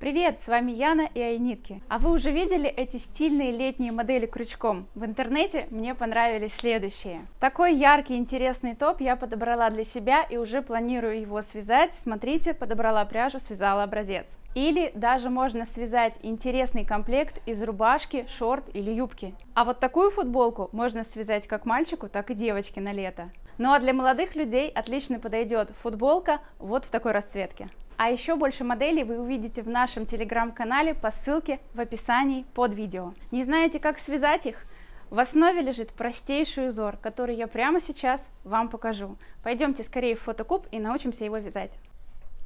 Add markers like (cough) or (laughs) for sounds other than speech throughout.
Привет, с вами Яна и Айнитки. А вы уже видели эти стильные летние модели крючком? В интернете мне понравились следующие. Такой яркий, интересный топ я подобрала для себя и уже планирую его связать. Смотрите, подобрала пряжу, связала образец. Или даже можно связать интересный комплект из рубашки, шорт или юбки. А вот такую футболку можно связать как мальчику, так и девочке на лето. Ну а для молодых людей отлично подойдет футболка вот в такой расцветке. А еще больше моделей вы увидите в нашем телеграм-канале по ссылке в описании под видео. Не знаете, как связать их? В основе лежит простейший узор, который я прямо сейчас вам покажу. Пойдемте скорее в фотокуб и научимся его вязать.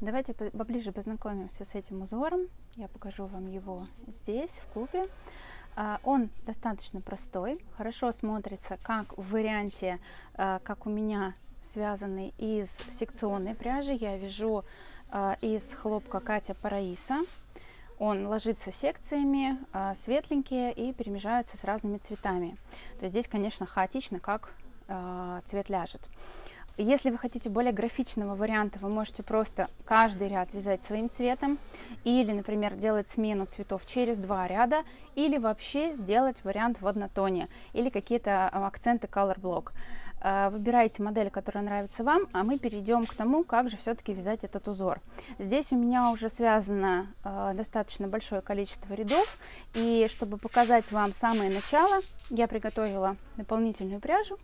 Давайте поближе познакомимся с этим узором. Я покажу вам его здесь, в кубе. А, он достаточно простой, хорошо смотрится как в варианте, а, как у меня связанный из секционной пряжи. Я вяжу из хлопка Катя Параиса. Он ложится секциями, а, светленькие и перемежаются с разными цветами. То есть здесь, конечно, хаотично, как а, цвет ляжет. Если вы хотите более графичного варианта, вы можете просто каждый ряд вязать своим цветом, или, например, делать смену цветов через два ряда, или вообще сделать вариант в однотоне, или какие-то акценты color block. Э, выбирайте модель, которая нравится вам, а мы перейдем к тому, как же все-таки вязать этот узор. Здесь у меня уже связано э, достаточно большое количество рядов, и чтобы показать вам самое начало, я приготовила дополнительную пряжу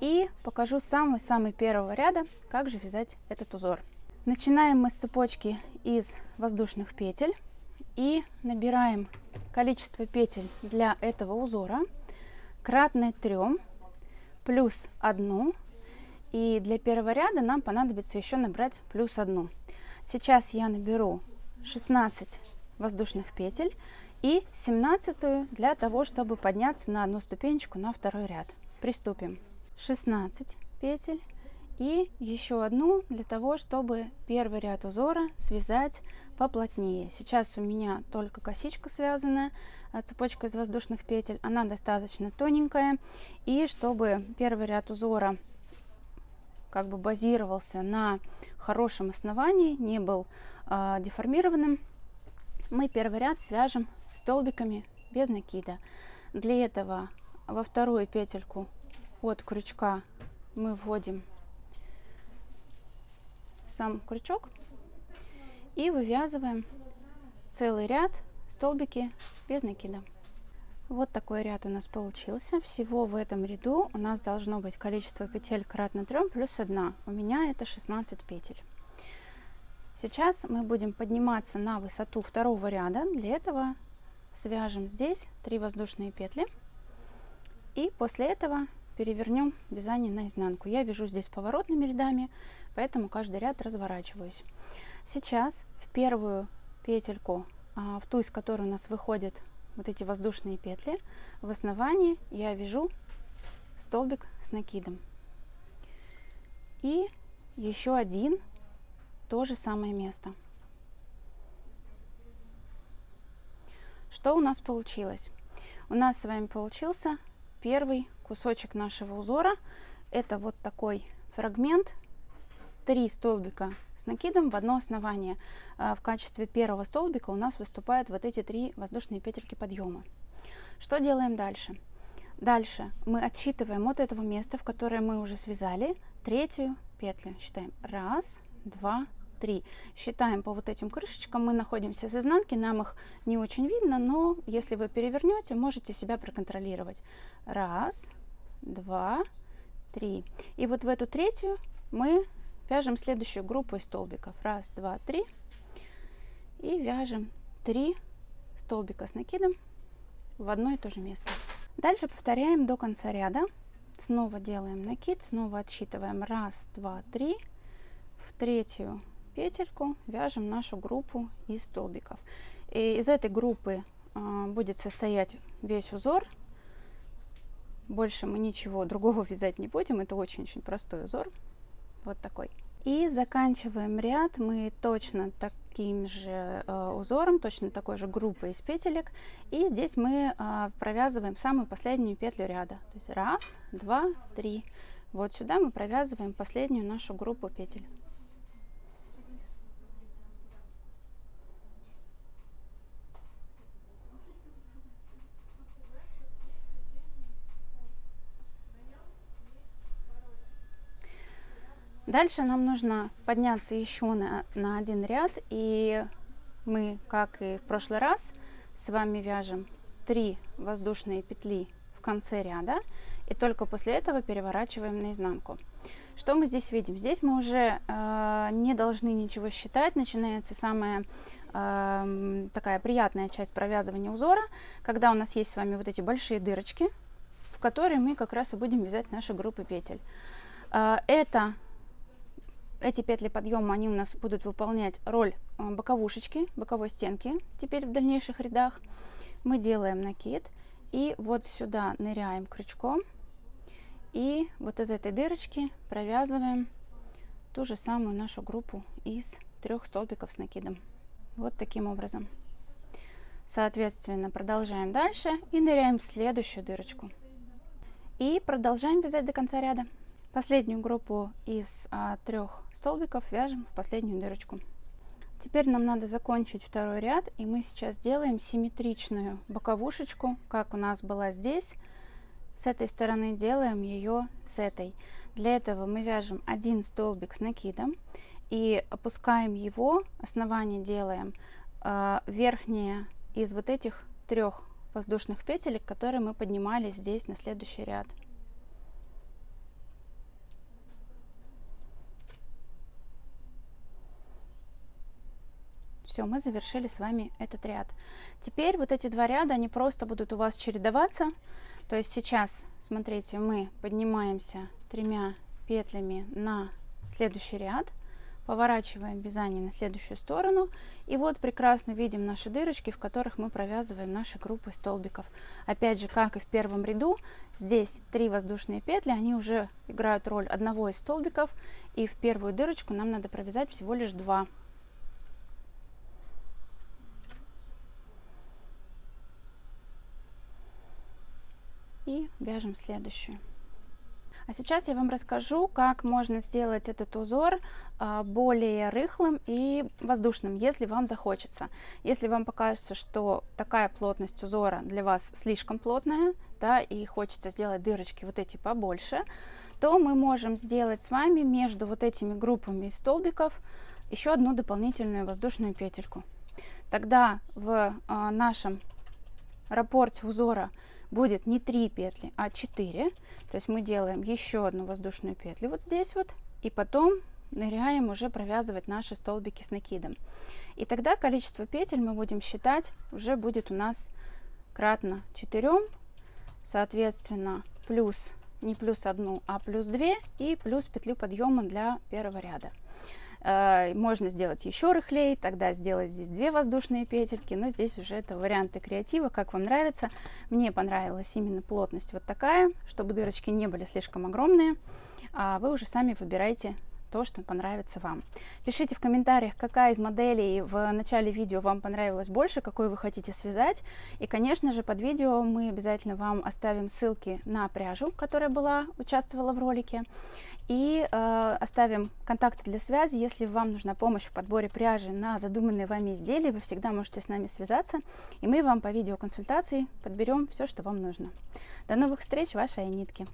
и покажу с самого-самого первого ряда, как же вязать этот узор. Начинаем мы с цепочки из воздушных петель и набираем количество петель для этого узора кратное 3 плюс одну. И для первого ряда нам понадобится еще набрать плюс одну. Сейчас я наберу 16 воздушных петель и 17 для того, чтобы подняться на одну ступенечку на второй ряд. Приступим. 16 петель и еще одну для того, чтобы первый ряд узора связать поплотнее. Сейчас у меня только косичка связана, цепочка из воздушных петель, она достаточно тоненькая. И чтобы первый ряд узора как бы базировался на хорошем основании, не был э, деформированным, мы первый ряд свяжем столбиками без накида. Для этого во вторую петельку от крючка мы вводим сам крючок и вывязываем целый ряд столбики без накида. Вот такой ряд у нас получился. Всего в этом ряду у нас должно быть количество петель кратно 3 плюс 1. У меня это 16 петель. Сейчас мы будем подниматься на высоту второго ряда. Для этого свяжем здесь 3 воздушные петли. И после этого перевернем вязание на изнанку. Я вяжу здесь поворотными рядами, поэтому каждый ряд разворачиваюсь. Сейчас в первую петельку, а, в ту, из которой у нас выходят вот эти воздушные петли, в основании я вяжу столбик с накидом. И еще один, то же самое место. Что у нас получилось? У нас с вами получился первый кусочек нашего узора. Это вот такой фрагмент, три столбика с накидом в одно основание. А, в качестве первого столбика у нас выступают вот эти три воздушные петельки подъема. Что делаем дальше? Дальше мы отсчитываем от этого места, в которое мы уже связали, третью петлю. Считаем раз, два, три. Считаем по вот этим крышечкам. Мы находимся с изнанки, нам их не очень видно, но если вы перевернете, можете себя проконтролировать. Раз, два, три. И вот в эту третью мы Вяжем следующую группу из столбиков. Раз, два, три. И вяжем три столбика с накидом в одно и то же место. Дальше повторяем до конца ряда. Снова делаем накид, снова отсчитываем. Раз, два, три. В третью петельку вяжем нашу группу из столбиков. И из этой группы э, будет состоять весь узор. Больше мы ничего другого (laughs) вязать не будем. Это очень-очень простой узор вот такой. И заканчиваем ряд мы точно таким же э, узором, точно такой же группой из петелек. И здесь мы э, провязываем самую последнюю петлю ряда. То есть раз, два, три. Вот сюда мы провязываем последнюю нашу группу петель. Дальше нам нужно подняться еще на, на один ряд, и мы, как и в прошлый раз, с вами вяжем 3 воздушные петли в конце ряда, и только после этого переворачиваем наизнанку. Что мы здесь видим? Здесь мы уже э, не должны ничего считать, начинается самая э, такая приятная часть провязывания узора, когда у нас есть с вами вот эти большие дырочки, в которые мы как раз и будем вязать наши группы петель. Э, это эти петли подъема, они у нас будут выполнять роль э, боковушечки, боковой стенки теперь в дальнейших рядах. Мы делаем накид и вот сюда ныряем крючком и вот из этой дырочки провязываем ту же самую нашу группу из трех столбиков с накидом. Вот таким образом. Соответственно, продолжаем дальше и ныряем в следующую дырочку. И продолжаем вязать до конца ряда. Последнюю группу из а, трех столбиков вяжем в последнюю дырочку. Теперь нам надо закончить второй ряд, и мы сейчас делаем симметричную боковушечку, как у нас была здесь. С этой стороны делаем ее с этой. Для этого мы вяжем один столбик с накидом и опускаем его, основание делаем э, верхнее из вот этих трех воздушных петелек, которые мы поднимали здесь на следующий ряд. Все, мы завершили с вами этот ряд. Теперь вот эти два ряда, они просто будут у вас чередоваться. То есть сейчас, смотрите, мы поднимаемся тремя петлями на следующий ряд, поворачиваем вязание на следующую сторону. И вот прекрасно видим наши дырочки, в которых мы провязываем наши группы столбиков. Опять же, как и в первом ряду, здесь три воздушные петли, они уже играют роль одного из столбиков. И в первую дырочку нам надо провязать всего лишь два и вяжем следующую. А сейчас я вам расскажу, как можно сделать этот узор а, более рыхлым и воздушным, если вам захочется. Если вам покажется, что такая плотность узора для вас слишком плотная, да, и хочется сделать дырочки вот эти побольше, то мы можем сделать с вами между вот этими группами столбиков еще одну дополнительную воздушную петельку. Тогда в а, нашем рапорте узора будет не 3 петли, а 4. То есть мы делаем еще одну воздушную петлю вот здесь вот, и потом ныряем уже провязывать наши столбики с накидом. И тогда количество петель мы будем считать, уже будет у нас кратно 4, соответственно, плюс, не плюс 1, а плюс 2 и плюс петлю подъема для первого ряда. Э, можно сделать еще рыхлее, тогда сделать здесь две воздушные петельки, но здесь уже это варианты креатива, как вам нравится. Мне понравилась именно плотность вот такая, чтобы дырочки не были слишком огромные. А вы уже сами выбирайте то, что понравится вам. Пишите в комментариях, какая из моделей в начале видео вам понравилась больше, какой вы хотите связать. И, конечно же, под видео мы обязательно вам оставим ссылки на пряжу, которая была, участвовала в ролике. И э, оставим контакты для связи. Если вам нужна помощь в подборе пряжи на задуманные вами изделия, вы всегда можете с нами связаться, и мы вам по видеоконсультации подберем все, что вам нужно. До новых встреч, ваши Нитки!